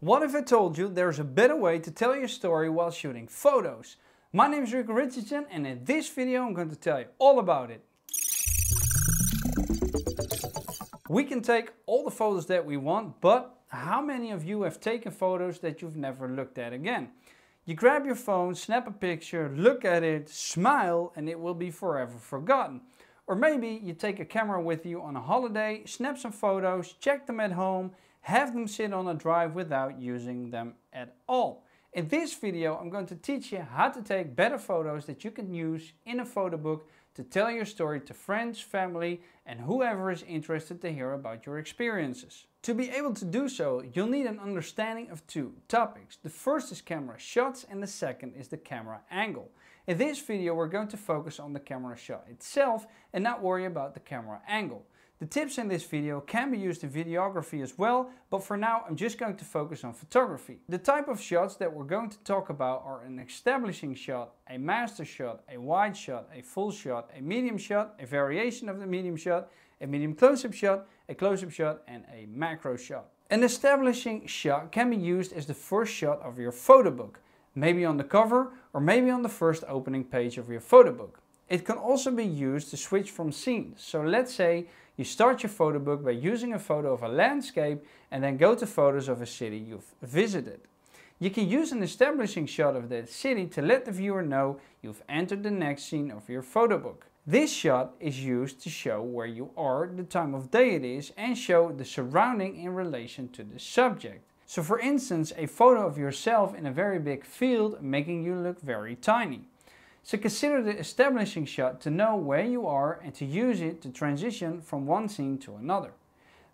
What if I told you there's a better way to tell your story while shooting photos? My name is Rico Richardson and in this video I'm going to tell you all about it. We can take all the photos that we want, but how many of you have taken photos that you've never looked at again? You grab your phone, snap a picture, look at it, smile, and it will be forever forgotten. Or maybe you take a camera with you on a holiday, snap some photos, check them at home, have them sit on a drive without using them at all. In this video I'm going to teach you how to take better photos that you can use in a photo book to tell your story to friends, family and whoever is interested to hear about your experiences. To be able to do so you'll need an understanding of two topics. The first is camera shots and the second is the camera angle. In this video we're going to focus on the camera shot itself and not worry about the camera angle. The tips in this video can be used in videography as well, but for now I'm just going to focus on photography. The type of shots that we're going to talk about are an establishing shot, a master shot, a wide shot, a full shot, a medium shot, a variation of the medium shot, a medium close-up shot, a close-up shot and a macro shot. An establishing shot can be used as the first shot of your photo book, maybe on the cover or maybe on the first opening page of your photo book. It can also be used to switch from scenes. So let's say you start your photo book by using a photo of a landscape and then go to photos of a city you've visited. You can use an establishing shot of that city to let the viewer know you've entered the next scene of your photo book. This shot is used to show where you are, the time of day it is and show the surrounding in relation to the subject. So for instance, a photo of yourself in a very big field making you look very tiny. So consider the establishing shot to know where you are and to use it to transition from one scene to another.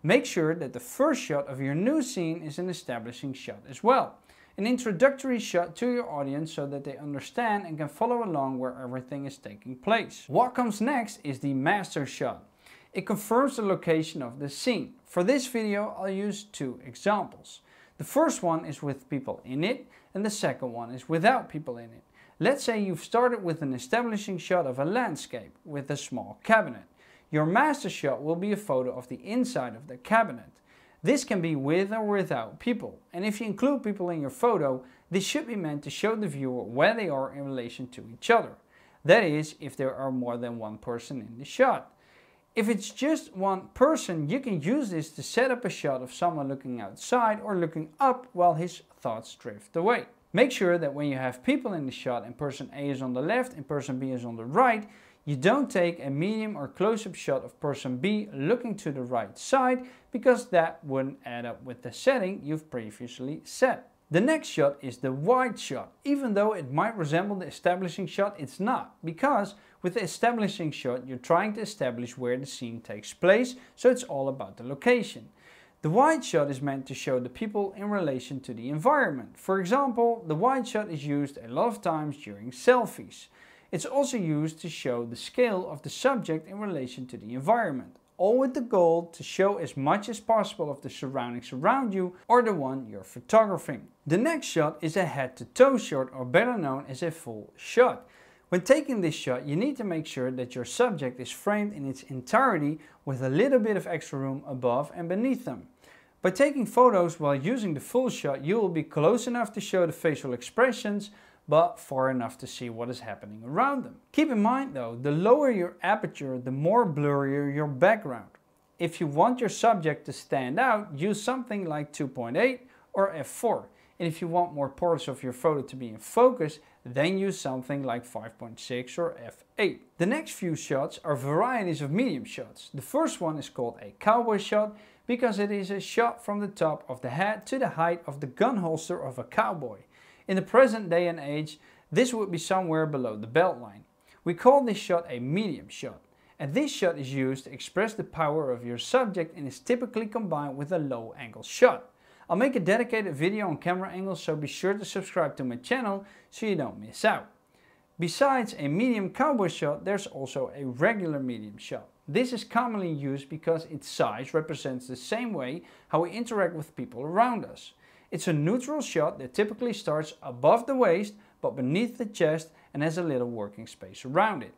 Make sure that the first shot of your new scene is an establishing shot as well. An introductory shot to your audience so that they understand and can follow along where everything is taking place. What comes next is the master shot. It confirms the location of the scene. For this video I'll use two examples. The first one is with people in it and the second one is without people in it. Let's say you've started with an establishing shot of a landscape with a small cabinet. Your master shot will be a photo of the inside of the cabinet. This can be with or without people. And if you include people in your photo, this should be meant to show the viewer where they are in relation to each other. That is, if there are more than one person in the shot. If it's just one person, you can use this to set up a shot of someone looking outside or looking up while his thoughts drift away. Make sure that when you have people in the shot and person A is on the left and person B is on the right, you don't take a medium or close-up shot of person B looking to the right side because that wouldn't add up with the setting you've previously set. The next shot is the wide shot. Even though it might resemble the establishing shot, it's not. Because with the establishing shot, you're trying to establish where the scene takes place, so it's all about the location. The wide shot is meant to show the people in relation to the environment. For example, the wide shot is used a lot of times during selfies. It's also used to show the scale of the subject in relation to the environment, all with the goal to show as much as possible of the surroundings around you or the one you're photographing. The next shot is a head to toe shot or better known as a full shot. When taking this shot, you need to make sure that your subject is framed in its entirety with a little bit of extra room above and beneath them. By taking photos while using the full shot, you will be close enough to show the facial expressions, but far enough to see what is happening around them. Keep in mind though, the lower your aperture, the more blurrier your background. If you want your subject to stand out, use something like 2.8 or f4. And if you want more parts of your photo to be in focus, then use something like 5.6 or f8. The next few shots are varieties of medium shots. The first one is called a cowboy shot because it is a shot from the top of the head to the height of the gun holster of a cowboy. In the present day and age, this would be somewhere below the belt line. We call this shot a medium shot. And this shot is used to express the power of your subject and is typically combined with a low angle shot. I'll make a dedicated video on camera angles so be sure to subscribe to my channel so you don't miss out. Besides a medium cowboy shot, there's also a regular medium shot. This is commonly used because its size represents the same way how we interact with people around us. It's a neutral shot that typically starts above the waist but beneath the chest and has a little working space around it.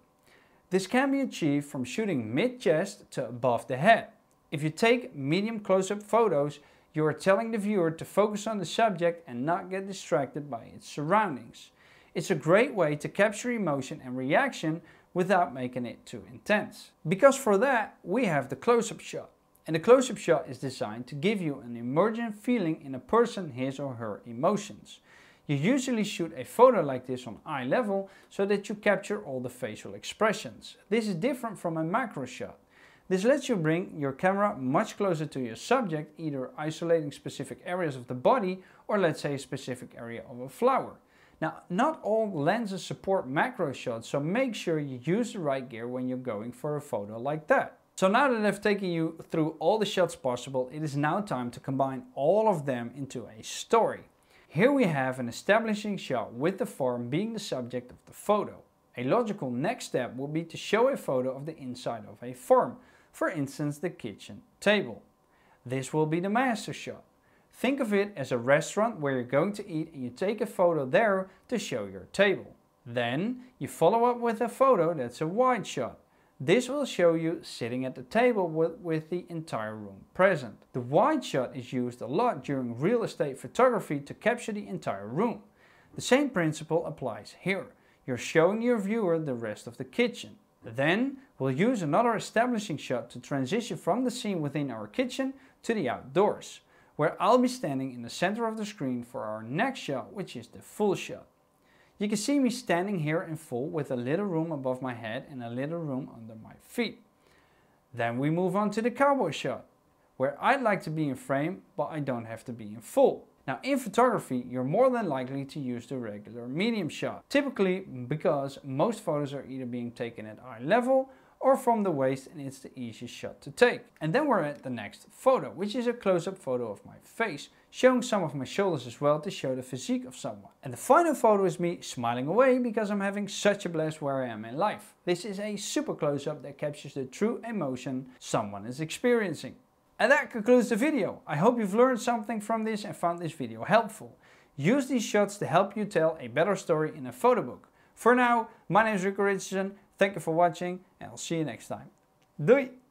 This can be achieved from shooting mid-chest to above the head. If you take medium close-up photos, You are telling the viewer to focus on the subject and not get distracted by its surroundings. It's a great way to capture emotion and reaction without making it too intense. Because for that, we have the close-up shot. And the close-up shot is designed to give you an emergent feeling in a person, his or her emotions. You usually shoot a photo like this on eye level so that you capture all the facial expressions. This is different from a macro shot. This lets you bring your camera much closer to your subject, either isolating specific areas of the body or let's say a specific area of a flower. Now, not all lenses support macro shots, so make sure you use the right gear when you're going for a photo like that. So now that I've taken you through all the shots possible, it is now time to combine all of them into a story. Here we have an establishing shot with the form being the subject of the photo. A logical next step will be to show a photo of the inside of a form, for instance the kitchen table. This will be the master shot. Think of it as a restaurant where you're going to eat and you take a photo there to show your table. Then you follow up with a photo that's a wide shot. This will show you sitting at the table with, with the entire room present. The wide shot is used a lot during real estate photography to capture the entire room. The same principle applies here. You're showing your viewer the rest of the kitchen. Then we'll use another establishing shot to transition from the scene within our kitchen to the outdoors where I'll be standing in the center of the screen for our next shot, which is the full shot. You can see me standing here in full with a little room above my head and a little room under my feet. Then we move on to the cowboy shot, where I'd like to be in frame, but I don't have to be in full. Now in photography, you're more than likely to use the regular medium shot, typically because most photos are either being taken at eye level or from the waist and it's the easiest shot to take. And then we're at the next photo, which is a close-up photo of my face, showing some of my shoulders as well to show the physique of someone. And the final photo is me smiling away because I'm having such a blast where I am in life. This is a super close-up that captures the true emotion someone is experiencing. And that concludes the video. I hope you've learned something from this and found this video helpful. Use these shots to help you tell a better story in a photo book. For now, my name is Rico Richardson Thank you for watching and I'll see you next time. Doei!